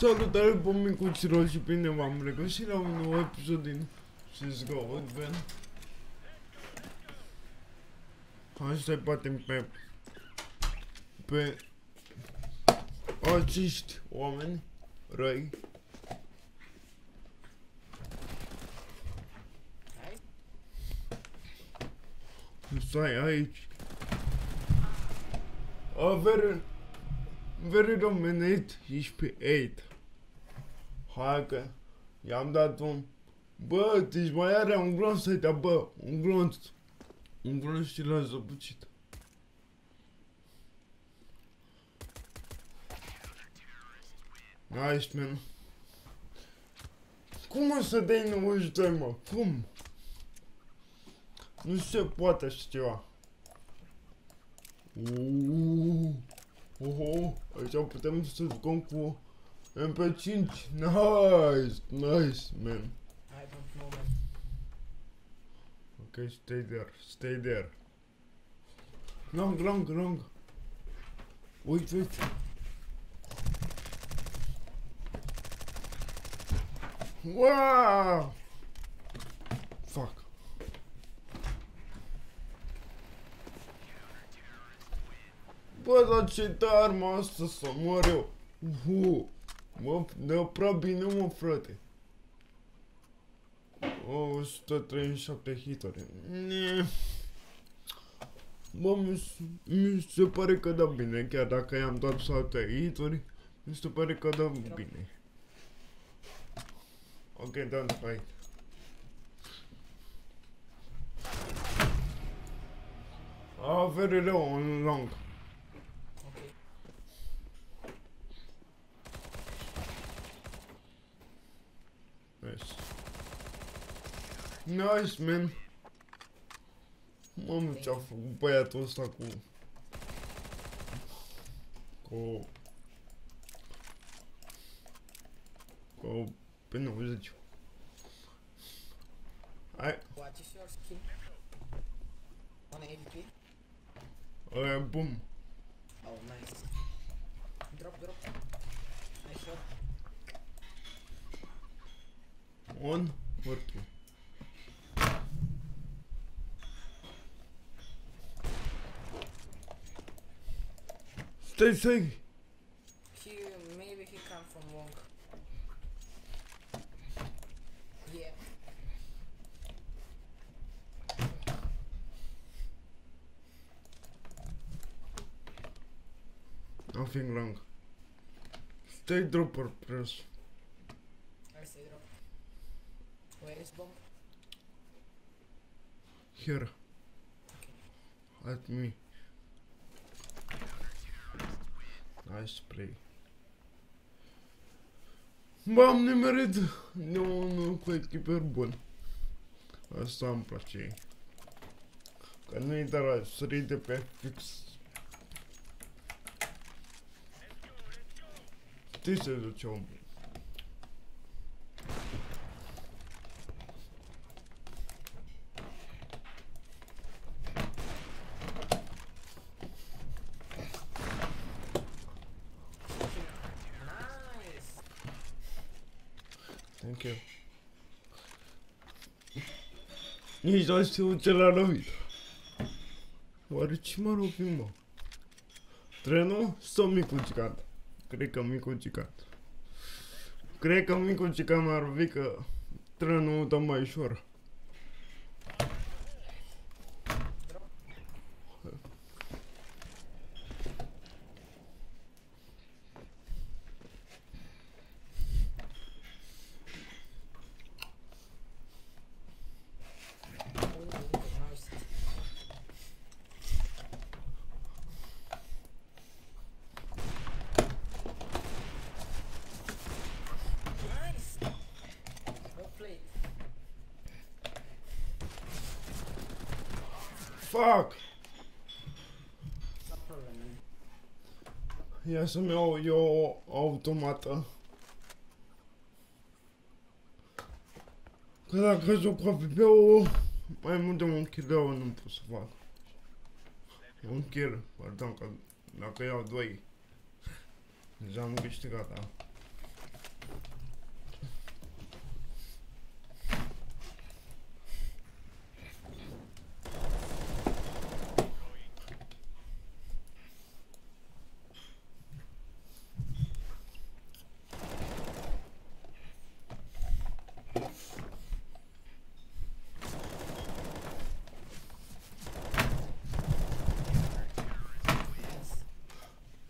Salutare pe micuților și bine v-am regăsit la un nou episod din CSGO Advent. Hai batem pe... pe... acești oameni răi. Stai aici. A, very... Very dominate, ești pe 8. Hai că i-am dat un... Bă, deci mai are un glonț ăsta, bă, un glonț. Un glonț și l-a zăbucit. Nice, man. Cum o să dai 92, mă? Cum? Nu se poate așa ceva. Uuuu. Oho, aici putem să jucăm cu MP5. Nice, nice, man. I don't know man. Okay, stay there, stay there. Long, long, long. Wait, wait. Wow! Bă, dar ce dar mă asta să mor eu. Uhu. Mă, dă prea bine, mă, frate. O, 137 hituri. Ne. Bă, mi, s- mi se pare că dă bine, chiar dacă i-am dat 7 hituri, mi se pare că dă bine. Ok, done, hai. Ah, very low on long. Okay. Nice. Nice, man. Mamă, ce-a făcut băiatul ăsta cu... Cu... Cu... Pe 90. Hai, What is your skin? On AVP? ăia, bum. Oh, nice. Drop, drop. Nice shot. On, or two. Stai, stai! He, maybe he come from long. Yeah. Nothing wrong. Stay dropper press. I say drop. Where is bomb? Here. At me. Nice play. Bă, am nimerit de un cu echiper bun. Asta îmi place. Că nu-i de la sări de pe fix. Știi să duce om. Nice. Thank you. Nici nu știu ce l-a lovit. Oare ce m-a lovit, mă? Trenul sau micul gigant? Cred că micul gigant. Cred că micul gigant m-a lovit că trenul dă mai ușor. Drop. Oh, nice. Nice. Well played. Fuck! No problem, man. Ia să-mi iau eu o automată. Că dacă joc cu AVP-ul, mai mult de un kill nu pot să fac. Un kill, pardon, că dacă iau doi, deja am câștigat, da.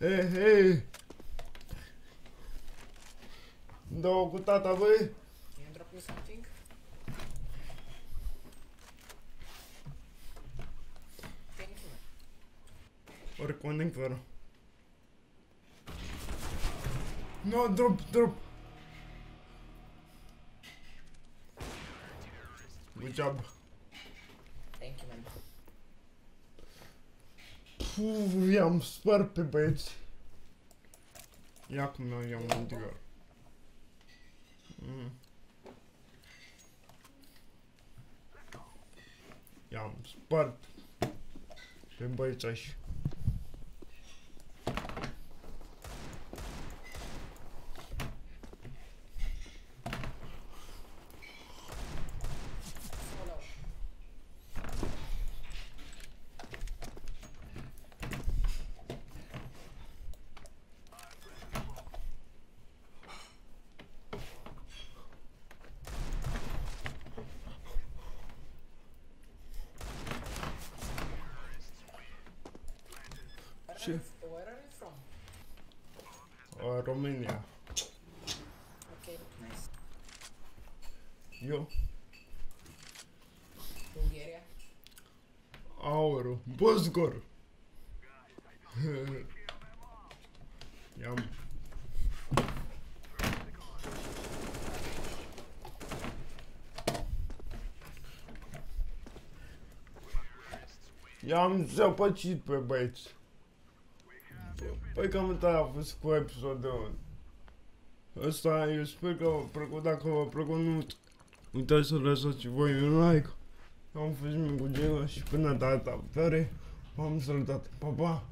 Hei, hei! Două cu tata, băi! Can you drop you something? Thank you. Ori conect fără. No, drop, drop! Good job. Thank you, man. Puf, i-am spart pe băieți. Ia cum eu i-am mântigat. Mm. I-am spart pe băieți așa. Follow. Where are Ce? you- Where are you from? Uh, România. Okay, nice. Eu, Bulgaria. aurul, Bosgor. I-am I-am zăpăcit pe băieți. Păi cam atât a fost cu episodul ăsta. Eu sper că v-a plăcut. Dacă v-a plăcut, nu uitați să lăsați voi un like. Am fost Micu Gelo și până data viitoare v-am salutat. Pa, pa!